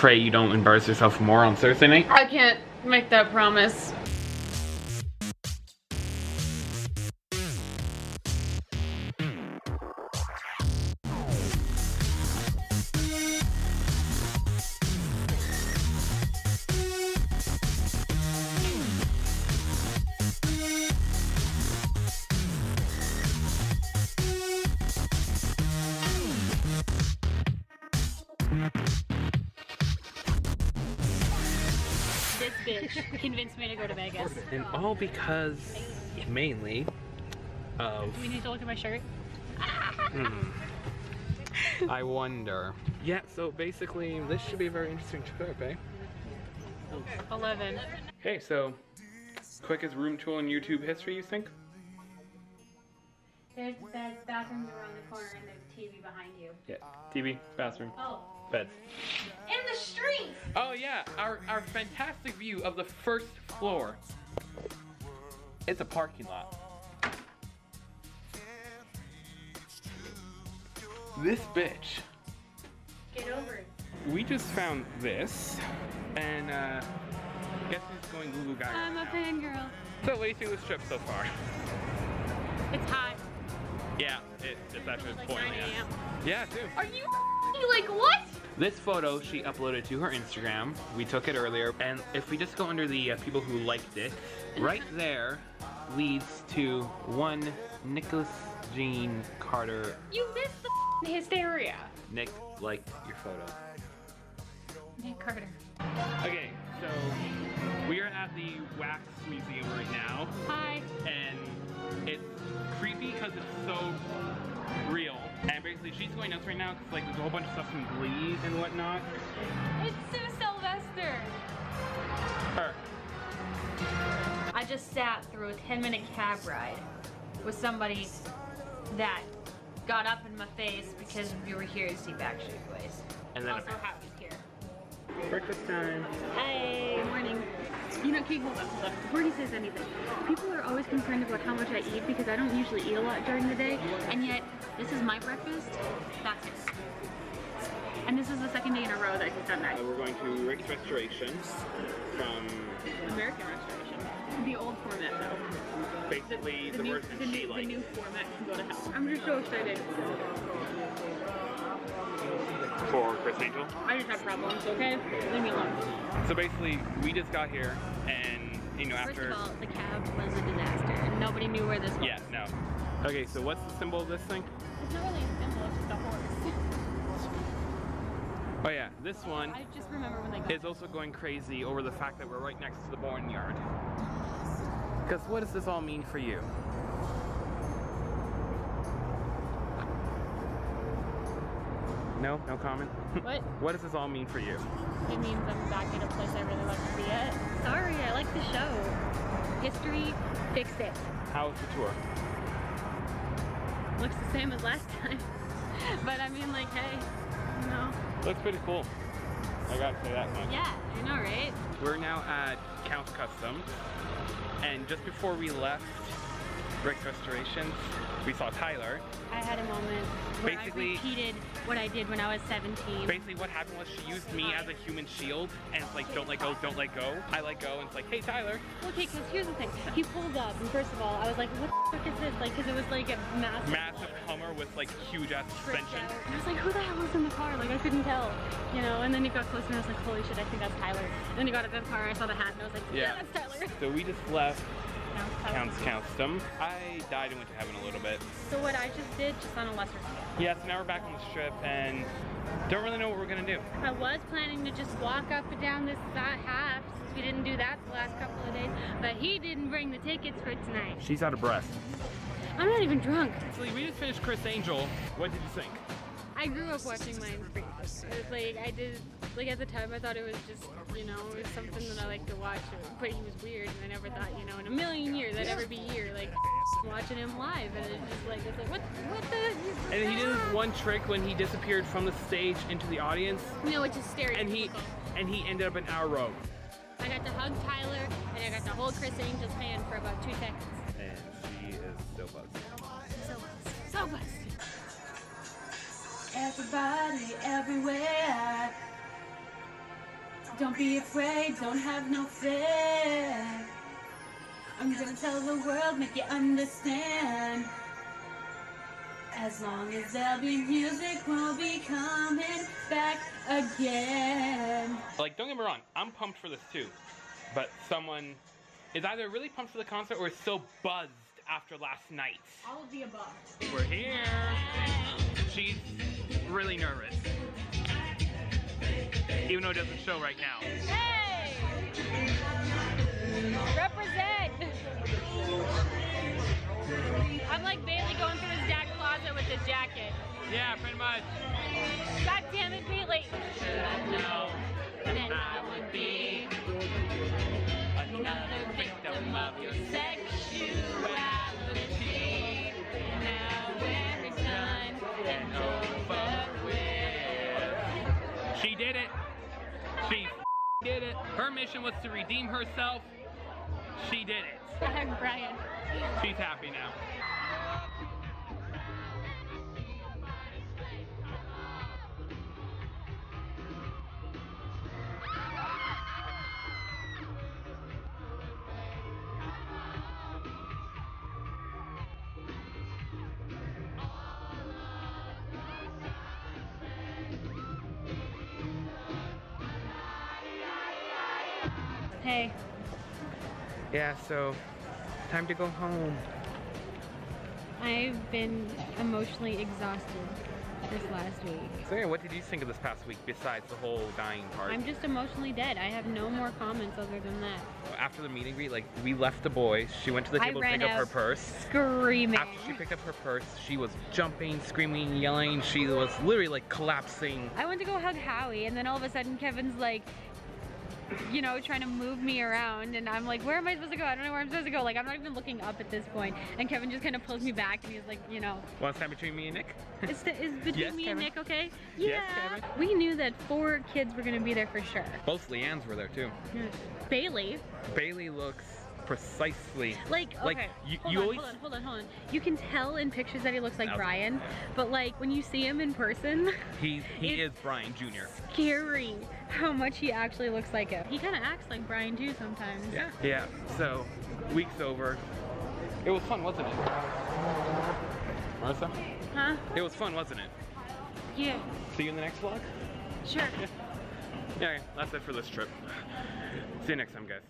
pray you don't embarrass yourself more on Thursday night. I can't make that promise. This bitch convinced me to go to Vegas. And all because, mainly, of Do we need to look at my shirt? Hmm. I wonder. Yeah, so basically, this should be a very interesting trip, eh? 11. Okay, so quickest room tour in YouTube history, you think? There's, there's bathrooms around the corner and there's TV behind you. Yeah. TV, bathroom, Oh. Beds. In the street! Oh yeah, our our fantastic view of the first floor. It's a parking lot. This bitch. Get over it. We just found this, and uh, guess who's going Google Gaga? I'm a fangirl. So what do you think of this trip so far? It's hot. Yeah, it, it's actually Like boiling. 9 a.m. Yeah, too. Are you? This photo she uploaded to her Instagram. We took it earlier, and if we just go under the uh, people who liked it, right there leads to one Nickolas Gene Carter. You missed the hysteria. Nick liked your photo. Nick Carter. Okay, so we are at the Wax Museum right now, Hi. and it's creepy because it's so real. And basically, she's going nuts right now because like there's a whole bunch of stuff from Glee and whatnot. It's Sue Sylvester. Her. I just sat through a 10 minute cab ride with somebody that got up in my face because we were here to see Backstreet Boys. And then also, Howie's here. breakfast time. Hey, good morning. You know, Kate, hold up, hold up. Before he says anything, people are always concerned about how much I eat because I don't usually eat a lot during the day, and yet this is my breakfast. That's it. And this is the second day in a row that he's done that. Uh, we're going to Rick's Restoration from American restoration. The old format, though. basically the, new, version the, she new, the new format can go to hell. I'm just so excited. for Criss Angel. I just have problems, okay? Leave me alone. So basically, we just got here, and you know First after. of all, the cab was a disaster, and nobody knew where this was. yeah, no. Okay, so what's the symbol of this thing? It's not really a symbol, it's just a horse. Oh yeah, this one I just remember when they is also going crazy over the fact that we're right next to the barnyard. Because what does this all mean for you? No, no comment. What? what does this all mean for you? It means I'm back in a place I really want to be at. Sorry, I like the show. History fixed it. How was the tour? Looks the same as last time. but I mean, like, hey, you know. Looks pretty cool. I gotta say that much. Yeah, I know, right? We're now at Count's Kustoms, and just before we left Rick's Restorations, we saw Tyler. I had a moment where Basically- I repeated what I did when I was 17. Basically, what happened was she used me as a human shield, and it's like, don't let go, don't let go. I let go, and it's like, hey, Tyler. Okay, because here's the thing. He pulled up, and first of all, I was like, what the fuck is this? Like, because it was like a massive, Massive Hummer with like huge ass suspension. And I was like, who the hell was in the car? Like, I couldn't tell, you know? And then he got closer, and I was like, holy shit, I think that's Tyler. And then he got out of the car, I saw the hat, and I was like, yeah, Yeah. that's Tyler. So we just left Count's Count's them. I died and went to heaven a little bit. So what I just did, just on a lesser scale. Yeah, so now we're back on the strip and don't really know what we're gonna do. I was planning to just walk up and down this side half since we didn't do that the last couple of days, but he didn't bring the tickets for tonight. She's out of breath. I'm not even drunk. Actually, we just finished Criss Angel. What did you think? I grew up watching Mindfreak. It was like I did like at the time I thought it was just you know it was something that I like to watch. But he was weird, and I never thought you know in a million years I'd ever be here like watching him live, and it's just like it's like what what the. And he did this one trick when he disappeared from the stage into the audience, No, it's just stereotypical. and he and he ended up in our row. I got to hug Tyler, and I got to hold Criss Angel's hand for about two seconds. And she is so buzzed. So busted. So busted. Everybody, everywhere. Don't be afraid, don't have no fear. I'm gonna tell the world, make you understand. As long as there'll be music, we'll be coming back again. Like, don't get me wrong, I'm pumped for this too. But someone is either really pumped for the concert or is so buzzed after last night. All of the above. We're here. She's really nervous. Even though it doesn't show right now. Hey! Represent! I'm like Baylee going through his dad's closet with his jacket. Yeah, pretty much. God damn it, Baylee! No, then I would be another victim of your sexuality. Now when it's and over with. She did it. She did it. Her mission was to redeem herself. She did it. Brian. She's happy now. Hey, Yeah, so time to go home. I've been emotionally exhausted this last week. So yeah, what did you think of this past week besides the whole dying part? I'm just emotionally dead. I have no more comments other than that. After the meeting, greet, like we left the boys. She went to the table to pick up her purse. Screaming. After she picked up her purse, she was jumping, screaming, yelling. She was literally like collapsing. I went to go hug Howie, and then all of a sudden Kevin's like, you know, trying to move me around, and I'm like, where am I supposed to go? I don't know where I'm supposed to go. Like, I'm not even looking up at this point. And Kevin just kind of pulls me back, and he's like, you know, Want to stand between me and Nick? it's, it's between Yes, me and Nick, okay? Yes, Yeah. Kevin? We knew that four kids were gonna be there for sure. Both Leanne's were there too. Hmm. Baylee, Baylee looks precisely like, okay, Like, you- hold, you on, always- hold on, hold on, hold on. You can tell in pictures that he looks like Brian, but like when you see him in person, he he is Brian Jr. scary how much he actually looks like him. He kind of acts like Brian too sometimes. Yeah. Yeah. So week's over. It was fun, wasn't it? Marissa? Huh? It was fun, wasn't it? Yeah. See you in the next vlog? Sure. Yeah, okay, that's it for this trip. See you next time, guys.